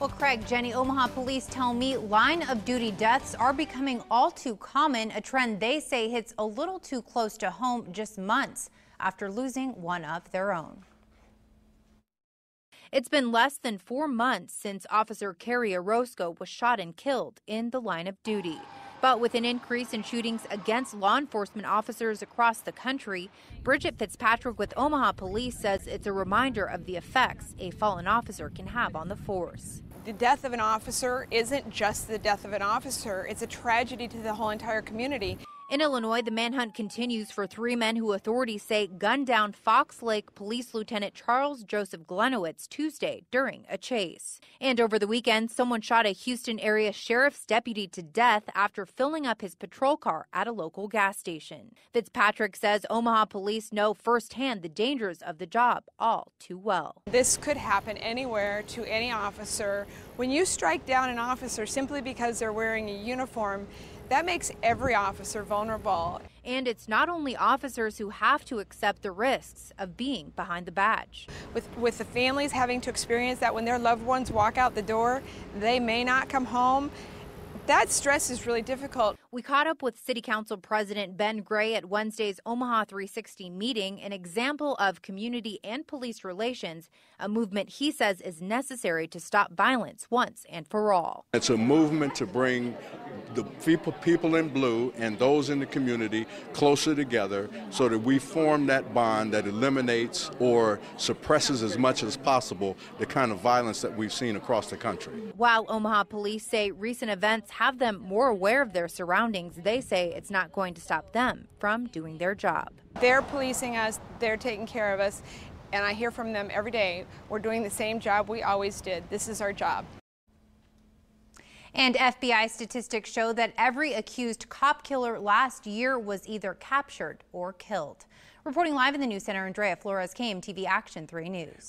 Well, Craig, Jenny, Omaha police tell me line of duty deaths are becoming all too common, a trend they say hits a little too close to home just months after losing one of their own. It's been less than four months since Officer Kerrie Orozco was shot and killed in the line of duty. But with an increase in shootings against law enforcement officers across the country, Bridget Fitzpatrick with Omaha Police says it's a reminder of the effects a fallen officer can have on the force. The death of an officer isn't just the death of an officer, it's a tragedy to the whole entire community. In Illinois, the manhunt continues for three men who authorities say gunned down Fox Lake Police Lieutenant Charles Joseph Gliniewicz Tuesday during a chase. And over the weekend, someone shot a Houston area sheriff's deputy to death after filling up his patrol car at a local gas station. Fitzpatrick says Omaha police know firsthand the dangers of the job all too well. This could happen anywhere to any officer. When you strike down an officer simply because they're wearing a uniform, that makes every officer vulnerable. And it's not only officers who have to accept the risks of being behind the badge. With, with the families having to experience that when their loved ones walk out the door, they may not come home that stress is really difficult. We caught up with City Council President Ben Gray at Wednesday's Omaha 360 meeting, an example of community and police relations, a movement he says is necessary to stop violence once and for all. It's a movement to bring the people, people in blue and those in the community closer together so that we form that bond that eliminates or suppresses as much as possible the kind of violence that we've seen across the country. While Omaha police say recent events have them more aware of their surroundings, they say it's not going to stop them from doing their job. They're policing us, they're taking care of us, and I hear from them every day. We're doing the same job we always did. This is our job. And FBI statistics show that every accused cop killer last year was either captured or killed. Reporting live in the News Center, Andrea Flores, KMTV Action 3 News.